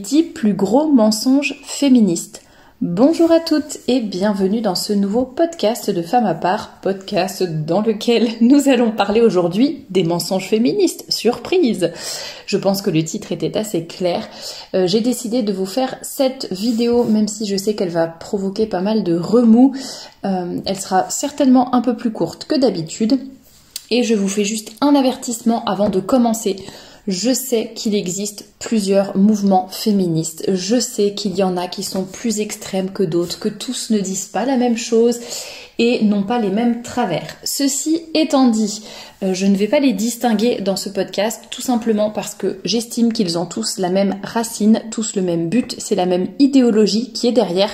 10 plus gros mensonges féministes. Bonjour à toutes et bienvenue dans ce nouveau podcast de Femmes à part, podcast dans lequel nous allons parler aujourd'hui des mensonges féministes. Surprise Je pense que le titre était assez clair. Euh, j'ai décidé de vous faire cette vidéo, même si je sais qu'elle va provoquer pas mal de remous. Euh, elle sera certainement un peu plus courte que d'habitude. Et je vous fais juste un avertissement avant de commencer. Je sais qu'il existe plusieurs mouvements féministes. Je sais qu'il y en a qui sont plus extrêmes que d'autres, que tous ne disent pas la même chose et n'ont pas les mêmes travers. Ceci étant dit, euh, je ne vais pas les distinguer dans ce podcast tout simplement parce que j'estime qu'ils ont tous la même racine, tous le même but, c'est la même idéologie qui est derrière.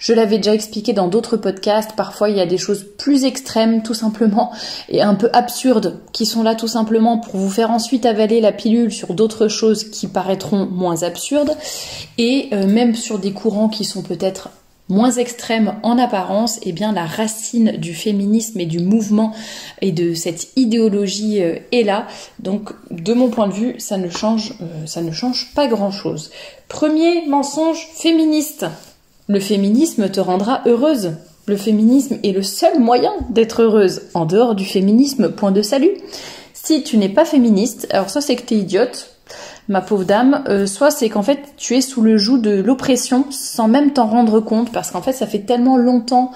Je l'avais déjà expliqué dans d'autres podcasts, parfois il y a des choses plus extrêmes tout simplement et un peu absurdes qui sont là tout simplement pour vous faire ensuite avaler la pilule sur d'autres choses qui paraîtront moins absurdes et euh, même sur des courants qui sont peut-être moins extrêmes en apparence, et eh bien la racine du féminisme et du mouvement et de cette idéologie euh, est là. Donc de mon point de vue, ça ne change, euh, ça ne change pas grand-chose. Premier mensonge féministe. Le féminisme te rendra heureuse. Le féminisme est le seul moyen d'être heureuse. En dehors du féminisme, point de salut. Si tu n'es pas féministe, alors ça c'est que t'es idiote, ma pauvre dame, euh, soit c'est qu'en fait tu es sous le joug de l'oppression sans même t'en rendre compte, parce qu'en fait ça fait tellement longtemps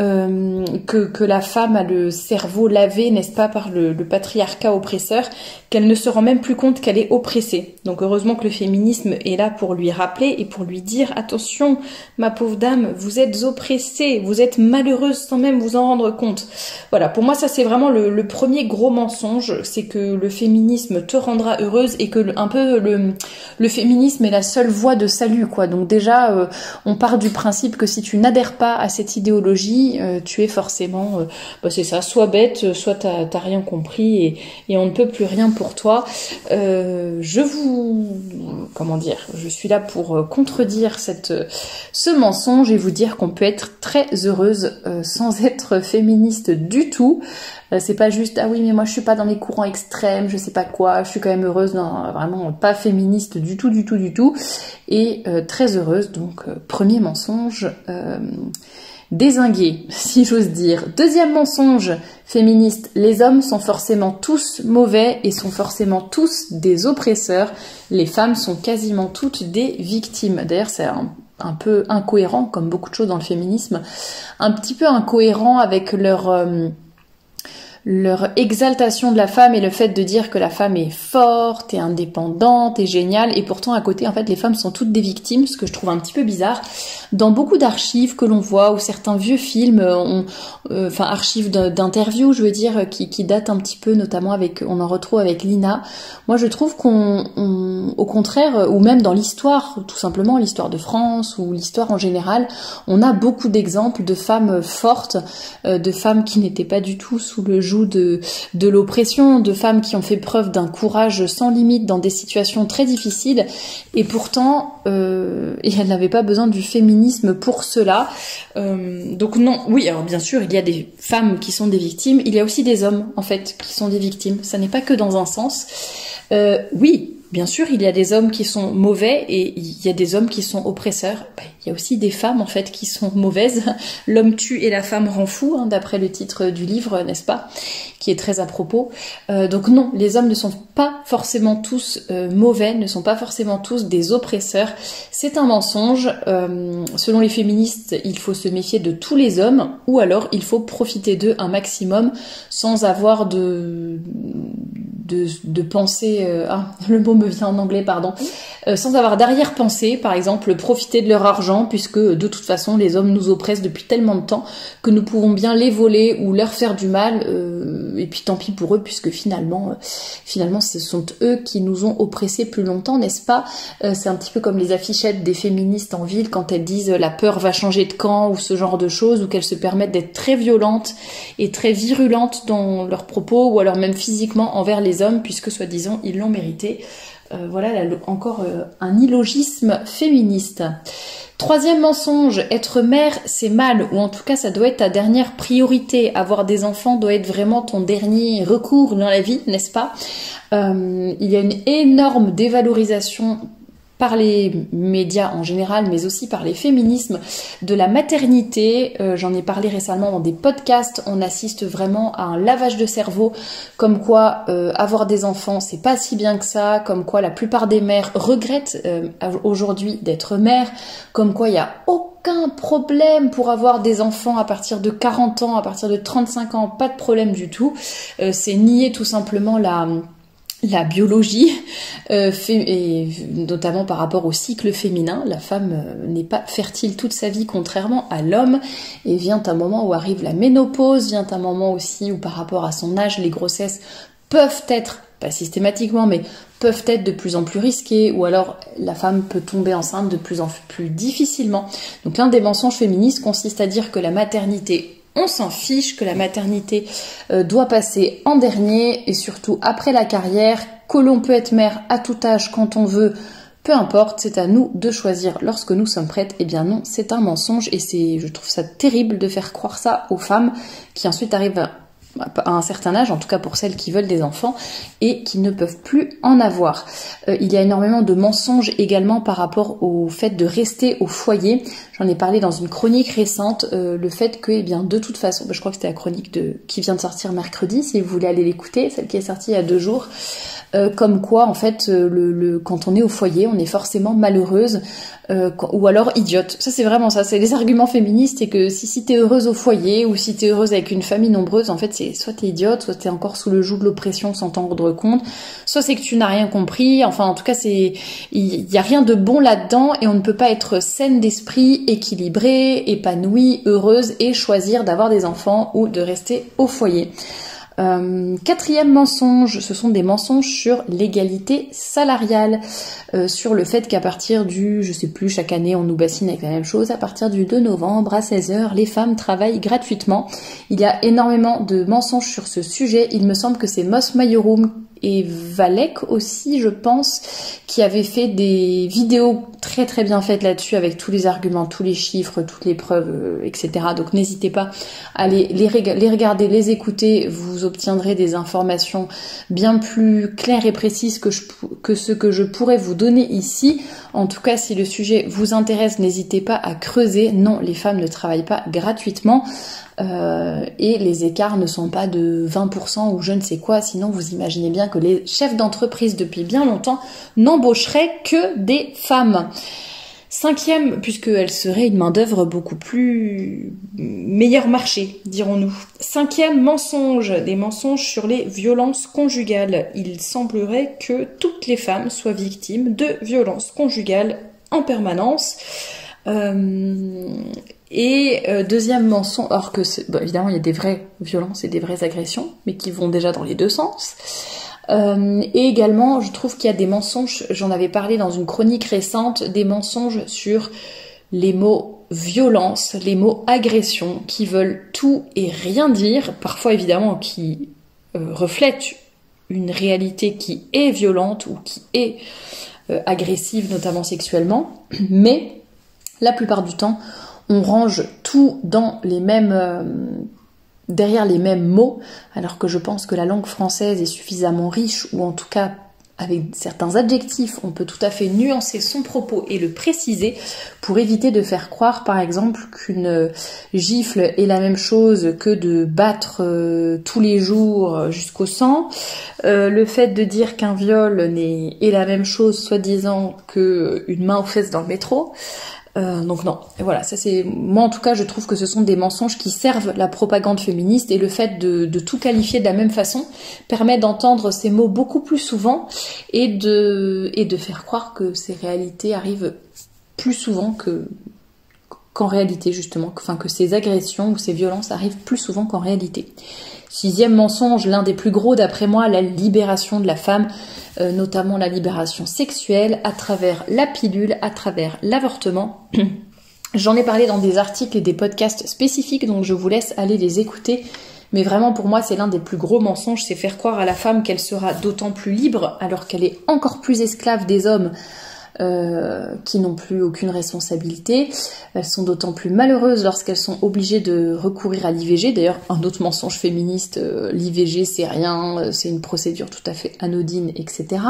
euh, que, la femme a le cerveau lavé, n'est-ce pas, par le, patriarcat oppresseur, qu'elle ne se rend même plus compte qu'elle est oppressée. Donc heureusement que le féminisme est là pour lui rappeler et pour lui dire attention, ma pauvre dame, vous êtes oppressée, vous êtes malheureuse sans même vous en rendre compte. Voilà, pour moi ça c'est vraiment le, premier gros mensonge, c'est que le féminisme te rendra heureuse et que un peu le, le féminisme est la seule voie de salut, quoi. Donc déjà, euh, on part du principe que si tu n'adhères pas à cette idéologie, euh, tu es forcément, euh, bah, c'est ça, soit bête, soit t'as rien compris et, on ne peut plus rien pour toi. Euh, je vous, comment dire, je suis là pour contredire ce mensonge et vous dire qu'on peut être très heureuse sans être féministe du tout. c'est pas juste ah oui mais moi je suis pas dans les courants extrêmes, je sais pas quoi, je suis quand même heureuse, non vraiment pas féministe du tout du tout du tout et très heureuse donc premier mensonge désingué, si j'ose dire. Deuxième mensonge féministe, les hommes sont forcément tous mauvais et sont forcément tous des oppresseurs. Les femmes sont quasiment toutes des victimes. D'ailleurs, c'est un, peu incohérent, comme beaucoup de choses dans le féminisme, un petit peu incohérent avec leur... Euh, leur exaltation de la femme et le fait de dire que la femme est forte et indépendante et géniale. Et pourtant à côté en fait les femmes sont toutes des victimes ce que je trouve un petit peu bizarre. Dans beaucoup d'archives que l'on voit ou certains vieux films ont, euh, enfin archives d'interviews je veux dire qui, qui datent un petit peu notamment avec on en retrouve avec Lina. Moi je trouve qu'on au contraire ou même dans l'histoire tout simplement l'histoire de France ou l'histoire en général on a beaucoup d'exemples de femmes fortes euh, de femmes qui n'étaient pas du tout sous le de, l'oppression, de femmes qui ont fait preuve d'un courage sans limite dans des situations très difficiles, et pourtant, euh, et elles n'avaient pas besoin du féminisme pour cela. Euh, donc non, oui, alors bien sûr, il y a des femmes qui sont des victimes, il y a aussi des hommes, en fait, qui sont des victimes. Ça n'est pas que dans un sens. Euh, oui, Bien sûr, il y a des hommes qui sont mauvais et il y a des hommes qui sont oppresseurs. Ben, il y a aussi des femmes en fait qui sont mauvaises. L'homme tue et la femme rend fou, hein, d'après le titre du livre, n'est-ce pas Qui est très à propos. Euh, donc non, les hommes ne sont pas forcément tous euh, mauvais, ne sont pas forcément tous des oppresseurs. C'est un mensonge. Euh, selon les féministes, il faut se méfier de tous les hommes ou alors il faut profiter d'eux un maximum sans avoir de de, de penser, euh, ah, le mot me vient en anglais, pardon, euh, sans avoir d'arrière-pensée, par exemple, profiter de leur argent, puisque de toute façon les hommes nous oppressent depuis tellement de temps que nous pouvons bien les voler ou leur faire du mal, euh, et puis tant pis pour eux, puisque finalement, finalement, ce sont eux qui nous ont oppressés plus longtemps, n'est-ce pas? C'est un petit peu comme les affichettes des féministes en ville quand elles disent la peur va changer de camp ou ce genre de choses, ou qu'elles se permettent d'être très violentes et très virulentes dans leurs propos, ou alors même physiquement envers les puisque soi-disant ils l'ont mérité. Euh, voilà encore euh, un illogisme féministe. Troisième mensonge, être mère c'est mal, ou en tout cas ça doit être ta dernière priorité. Avoir des enfants doit être vraiment ton dernier recours dans la vie, n'est-ce pas? Euh, Il y a une énorme dévalorisation par les médias en général, mais aussi par les féminismes, de la maternité. Euh, j'en ai parlé récemment dans des podcasts. On assiste vraiment à un lavage de cerveau, comme quoi euh, avoir des enfants, c'est pas si bien que ça, comme quoi la plupart des mères regrettent euh, aujourd'hui d'être mère, comme quoi il y a aucun problème pour avoir des enfants à partir de 40 ans, à partir de 35 ans, pas de problème du tout. c'est nier tout simplement la la biologie, euh, et notamment par rapport au cycle féminin. La femme euh, n'est pas fertile toute sa vie, contrairement à l'homme, et vient un moment où arrive la ménopause, vient un moment aussi où par rapport à son âge, les grossesses peuvent être, pas systématiquement, mais peuvent être de plus en plus risquées, ou alors la femme peut tomber enceinte de plus en plus difficilement. Donc l'un des mensonges féministes consiste à dire que la maternité on s'en fiche que la maternité euh, doit passer en dernier et surtout après la carrière, que l'on peut être mère à tout âge quand on veut, peu importe, c'est à nous de choisir lorsque nous sommes prêtes. Eh bien non, c'est un mensonge et c'est, je trouve ça terrible de faire croire ça aux femmes qui ensuite arrivent à un certain âge, en tout cas pour celles qui veulent des enfants et qui ne peuvent plus en avoir. Euh, il y a énormément de mensonges également par rapport au fait de rester au foyer. J'en ai parlé dans une chronique récente, euh, le fait que, eh bien, de toute façon, je crois que c'était la chronique de qui vient de sortir mercredi, si vous voulez aller l'écouter, celle qui est sortie il y a deux jours. Euh, comme quoi en fait euh, le, quand on est au foyer on est forcément malheureuse euh, ou alors idiote. Ça c'est vraiment ça, c'est des arguments féministes et que si, si t'es heureuse au foyer ou si t'es heureuse avec une famille nombreuse, en fait c'est soit t'es idiote, soit t'es encore sous le joug de l'oppression sans t'en rendre compte, soit c'est que tu n'as rien compris, enfin en tout cas c'est il y, a rien de bon là-dedans et on ne peut pas être saine d'esprit, équilibrée, épanouie, heureuse et choisir d'avoir des enfants ou de rester au foyer. Euh, quatrième mensonge, ce sont des mensonges sur l'égalité salariale, euh, sur le fait qu'à partir du, je sais plus, chaque année on nous bassine avec la même chose, à partir du 2 novembre à 16h, les femmes travaillent gratuitement. Il y a énormément de mensonges sur ce sujet. Il me semble que c'est Moss Mayorum et Valek aussi, je pense, qui avait fait des vidéos très très bien faites là-dessus avec tous les arguments, tous les chiffres, toutes les preuves, euh, etc. Donc n'hésitez pas à les, les, regarder, les écouter, vous obtiendrez des informations bien plus claires et précises que, ce que je pourrais vous donner ici. En tout cas, si le sujet vous intéresse, n'hésitez pas à creuser. Non, les femmes ne travaillent pas gratuitement. Euh, et les écarts ne sont pas de 20% ou je ne sais quoi, sinon vous imaginez bien que les chefs d'entreprise depuis bien longtemps n'embaucheraient que des femmes. Cinquième, puisqu'elle serait une main-d'œuvre beaucoup plus meilleur marché, dirons-nous. Cinquième mensonge, des mensonges sur les violences conjugales. Il semblerait que toutes les femmes soient victimes de violences conjugales en permanence. Euh, et euh, deuxième mensonge, or que évidemment il y a des vraies violences et des vraies agressions, mais qui vont déjà dans les deux sens. Euh, et également, je trouve qu'il y a des mensonges, j'en avais parlé dans une chronique récente, des mensonges sur les mots violence, les mots agression, qui veulent tout et rien dire, parfois évidemment qui euh, reflètent une réalité qui est violente ou qui est euh, agressive, notamment sexuellement, mais la plupart du temps, on range tout dans les mêmes euh, derrière les mêmes mots, alors que je pense que la langue française est suffisamment riche, ou en tout cas avec certains adjectifs, on peut tout à fait nuancer son propos et le préciser pour éviter de faire croire par exemple qu'une gifle est la même chose que de battre euh, tous les jours jusqu'au sang. Euh, le fait de dire qu'un viol est, est la même chose soi-disant qu'une main aux fesses dans le métro. Euh, donc non, et voilà, ça c'est moi en tout cas je trouve que ce sont des mensonges qui servent la propagande féministe et le fait de, tout qualifier de la même façon permet d'entendre ces mots beaucoup plus souvent et de, et de faire croire que ces réalités arrivent plus souvent que qu'en réalité justement, enfin que ces agressions ou ces violences arrivent plus souvent qu'en réalité. Sixième mensonge, l'un des plus gros d'après moi, la libération de la femme, euh, notamment la libération sexuelle à travers la pilule, à travers l'avortement. J'en ai parlé dans des articles et des podcasts spécifiques, donc je vous laisse aller les écouter. Mais vraiment, pour moi, c'est l'un des plus gros mensonges, c'est faire croire à la femme qu'elle sera d'autant plus libre alors qu'elle est encore plus esclave des hommes euh, qui n'ont plus aucune responsabilité. Elles sont d'autant plus malheureuses lorsqu'elles sont obligées de recourir à l'IVG. D'ailleurs, un autre mensonge féministe, euh, l'IVG c'est rien, euh, c'est une procédure tout à fait anodine, etc.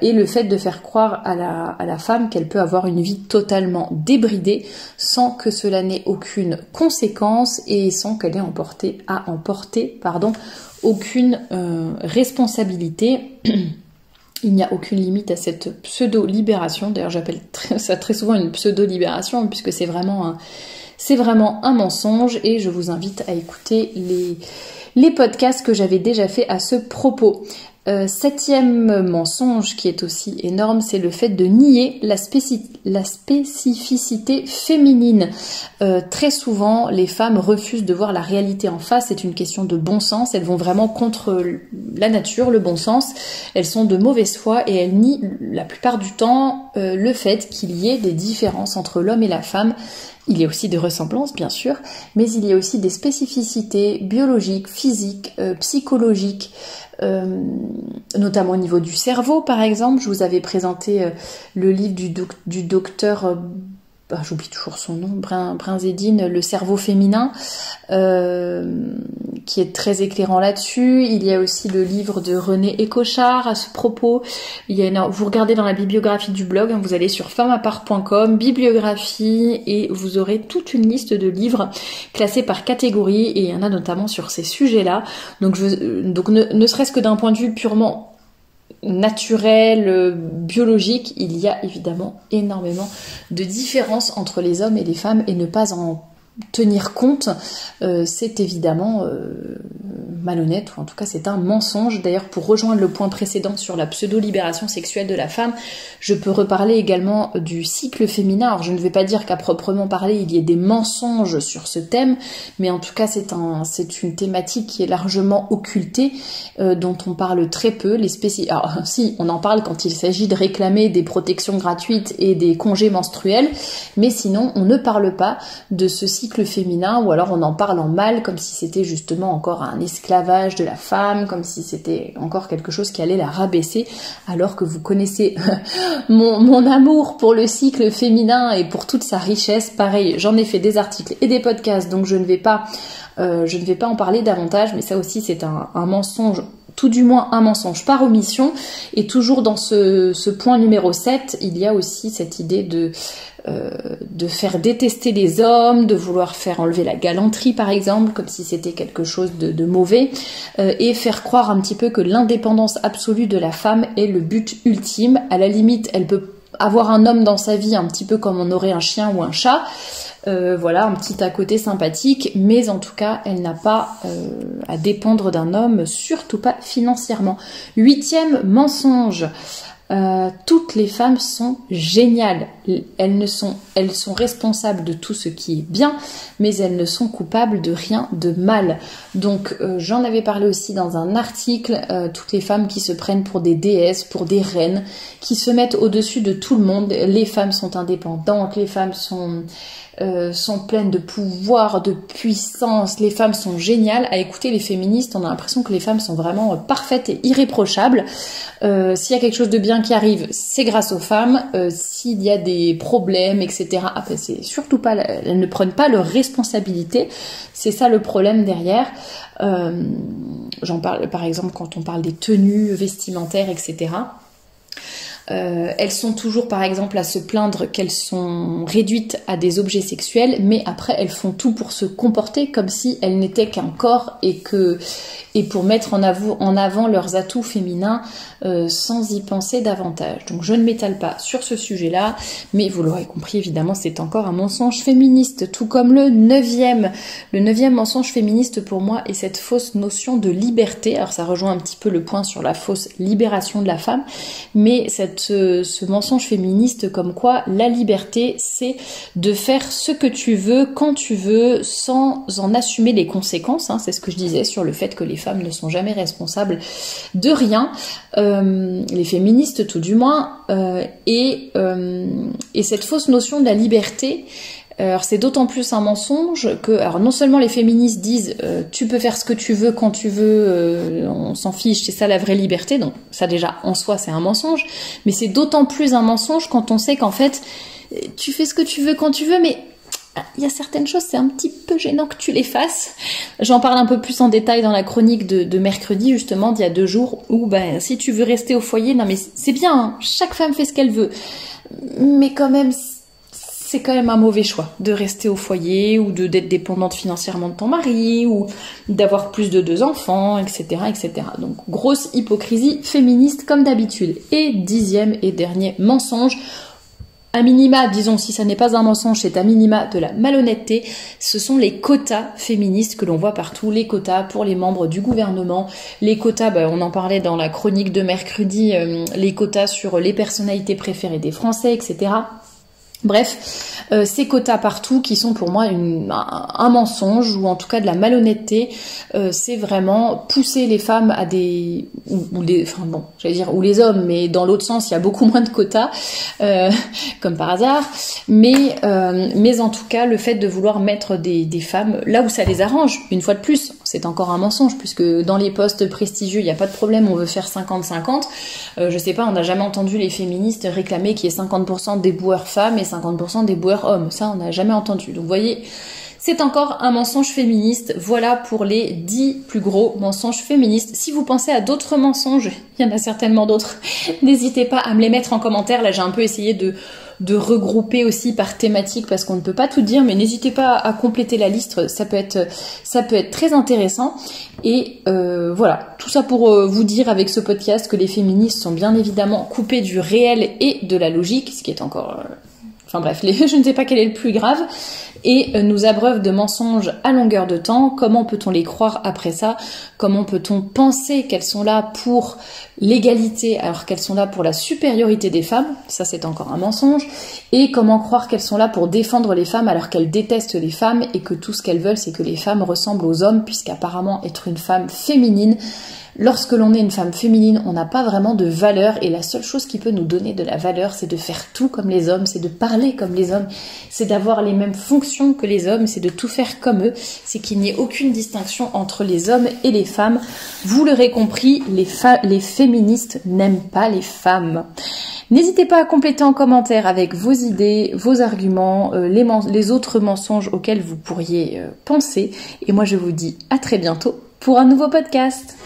et le fait de faire croire à la, à la femme qu'elle peut avoir une vie totalement débridée sans que cela n'ait aucune conséquence et sans qu'elle ait emporté, à emporter pardon, aucune responsabilité. Il n'y a aucune limite à cette pseudo-libération. D'ailleurs, j'appelle ça très souvent une pseudo-libération puisque c'est vraiment un, mensonge et je vous invite à écouter les, les podcasts que j'avais déjà fait à ce propos. Euh, septième mensonge qui est aussi énorme, c'est le fait de nier la, spécificité féminine. Euh, très souvent, les femmes refusent de voir la réalité en face. C'est une question de bon sens. Elles vont vraiment contre la nature, le bon sens. Elles sont de mauvaise foi et elles nient la plupart du temps euh, le fait qu'il y ait des différences entre l'homme et la femme. Il y a aussi des ressemblances, bien sûr, mais il y a aussi des spécificités biologiques, physiques, psychologiques, euh, notamment au niveau du cerveau par exemple. Je vous avais présenté euh, le livre du, docteur euh, bah, j'oublie toujours son nom, Brinzedine, le cerveau féminin, euh, qui est très éclairant là-dessus. Il y a aussi le livre de René Écochard à ce propos. Il y a vous regardez dans la bibliographie du blog, hein, vous allez sur femmeapart.com, bibliographie, et vous aurez toute une liste de livres classés par catégorie, et il y en a notamment sur ces sujets-là. Donc, je, donc ne, ne serait-ce que d'un point de vue purement naturel, euh, biologique, il y a évidemment énormément de différences entre les hommes et les femmes et ne pas en tenir compte, euh, c'est évidemment euh, malhonnête, ou en tout cas c'est un mensonge. D'ailleurs, pour rejoindre le point précédent sur la pseudo-libération sexuelle de la femme, je peux reparler également du cycle féminin. Alors je ne vais pas dire qu'à proprement parler il y ait des mensonges sur ce thème, mais en tout cas c'est un, c'est une thématique qui est largement occultée, euh, dont on parle très peu. Les. Alors si, on en parle quand il s'agit de réclamer des protections gratuites et des congés menstruels, mais sinon on ne parle pas de ce cycle féminin, ou alors on en parle en mal, comme si c'était justement encore un de la femme, comme si c'était encore quelque chose qui allait la rabaisser, alors que vous connaissez mon, amour pour le cycle féminin et pour toute sa richesse. Pareil, j'en ai fait des articles et des podcasts, donc je ne vais pas, euh, je ne vais pas en parler davantage, mais ça aussi c'est un, mensonge tout du moins un mensonge par omission. Et toujours dans ce, ce, point numéro 7, il y a aussi cette idée de euh, de faire détester les hommes, de vouloir faire enlever la galanterie par exemple, comme si c'était quelque chose de, mauvais, euh, et faire croire un petit peu que l'indépendance absolue de la femme est le but ultime. À la limite, elle peut avoir un homme dans sa vie un petit peu comme on aurait un chien ou un chat. Euh, voilà, un petit à côté sympathique, mais en tout cas, elle n'a pas à dépendre d'un homme, surtout pas financièrement. Huitième mensonge. Euh, toutes les femmes sont géniales. Elles, ne sont, elles sont responsables de tout ce qui est bien, mais elles ne sont coupables de rien de mal. Donc euh, j'en avais parlé aussi dans un article, euh, toutes les femmes qui se prennent pour des déesses, pour des reines, qui se mettent au-dessus de tout le monde. Les femmes sont indépendantes, les femmes sont euh, sont pleines de pouvoir, de puissance, les femmes sont géniales. À écouter les féministes, on a l'impression que les femmes sont vraiment euh, parfaites et irréprochables. Euh, s'il y a quelque chose de bien qui arrive, c'est grâce aux femmes. S'il y a des problèmes, etc., ah, ben, c'est surtout pas, elles ne prennent pas leurs responsabilités. C'est ça le problème derrière. J'en parle par exemple quand on parle des tenues vestimentaires, etc. Euh, elles sont toujours par exemple à se plaindre qu'elles sont réduites à des objets sexuels, mais après elles font tout pour se comporter comme si elles n'étaient qu'un corps et que et pour mettre en, avant leurs atouts féminins euh, sans y penser davantage. Donc je ne m'étale pas sur ce sujet-là, mais vous l'aurez compris évidemment c'est encore un mensonge féministe, tout comme le neuvième. Le neuvième mensonge féministe pour moi est cette fausse notion de liberté. Alors ça rejoint un petit peu le point sur la fausse libération de la femme, mais cette ce, mensonge féministe comme quoi la liberté, c'est de faire ce que tu veux, quand tu veux, sans en assumer les conséquences. Hein. c'est ce que je disais sur le fait que les femmes ne sont jamais responsables de rien, euh, les féministes tout du moins, euh, euh, et cette fausse notion de la liberté, Alors c'est d'autant plus un mensonge que, alors non seulement les féministes disent euh, tu peux faire ce que tu veux quand tu veux, euh, on s'en fiche, c'est ça la vraie liberté, donc ça déjà en soi c'est un mensonge, mais c'est d'autant plus un mensonge quand on sait qu'en fait tu fais ce que tu veux quand tu veux, mais il y a certaines choses, c'est un petit peu gênant que tu les fasses. J'en parle un peu plus en détail dans la chronique de, mercredi, justement, d'il y a deux jours, où ben, si tu veux rester au foyer, non mais c'est bien, hein, chaque femme fait ce qu'elle veut. Mais quand même, c'est quand même un mauvais choix de rester au foyer ou de d'être dépendante financièrement de ton mari ou d'avoir plus de deux enfants, etc., etc. Donc grosse hypocrisie féministe comme d'habitude. Et dixième et dernier mensonge, un minima, disons, si ça n'est pas un mensonge, c'est un minima de la malhonnêteté. Ce sont les quotas féministes que l'on voit partout, les quotas pour les membres du gouvernement, les quotas, bah, on en parlait dans la chronique de mercredi, euh, les quotas sur les personnalités préférées des Français, etc. Bref, euh, ces quotas partout qui sont pour moi un, mensonge ou en tout cas de la malhonnêteté, euh, c'est vraiment pousser les femmes à des ou, les, enfin bon, j'allais dire ou les hommes, mais dans l'autre sens, il y a beaucoup moins de quotas, euh, comme par hasard. Mais en tout cas, le fait de vouloir mettre des, des femmes là où ça les arrange, une fois de plus, c'est encore un mensonge puisque dans les postes prestigieux, il n'y a pas de problème, on veut faire 50-50. je sais pas, on n'a jamais entendu les féministes réclamer qu'il y ait 50% des boueurs femmes et 50% des boueurs hommes. Ça, on n'a jamais entendu. Donc, vous voyez, c'est encore un mensonge féministe. Voilà pour les 10 plus gros mensonges féministes. Si vous pensez à d'autres mensonges, il y en a certainement d'autres, n'hésitez pas à me les mettre en commentaire. Là, j'ai un peu essayé de, regrouper aussi par thématique parce qu'on ne peut pas tout dire, mais n'hésitez pas à compléter la liste. Ça peut être, très intéressant. Et euh, voilà, tout ça pour euh, vous dire avec ce podcast que les féministes sont bien évidemment coupés du réel et de la logique, ce qui est encore... Enfin bref, je ne sais pas quel est le plus grave, et euh, nous abreuvent de mensonges à longueur de temps. Comment peut-on les croire après ça? Comment peut-on penser qu'elles sont là pour l'égalité alors qu'elles sont là pour la supériorité des femmes? Ça c'est encore un mensonge. Et comment croire qu'elles sont là pour défendre les femmes alors qu'elles détestent les femmes et que tout ce qu'elles veulent c'est que les femmes ressemblent aux hommes puisqu'apparemment être une femme féminine Lorsque l'on est une femme féminine, on n'a pas vraiment de valeur et la seule chose qui peut nous donner de la valeur, c'est de faire tout comme les hommes, c'est de parler comme les hommes, c'est d'avoir les mêmes fonctions que les hommes, c'est de tout faire comme eux, c'est qu'il n'y ait aucune distinction entre les hommes et les femmes. Vous l'aurez compris, les, féministes n'aiment pas les femmes. N'hésitez pas à compléter en commentaire avec vos idées, vos arguments, euh, les, les, autres mensonges auxquels vous pourriez euh, penser. Et moi je vous dis à très bientôt pour un nouveau podcast.